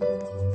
嗯。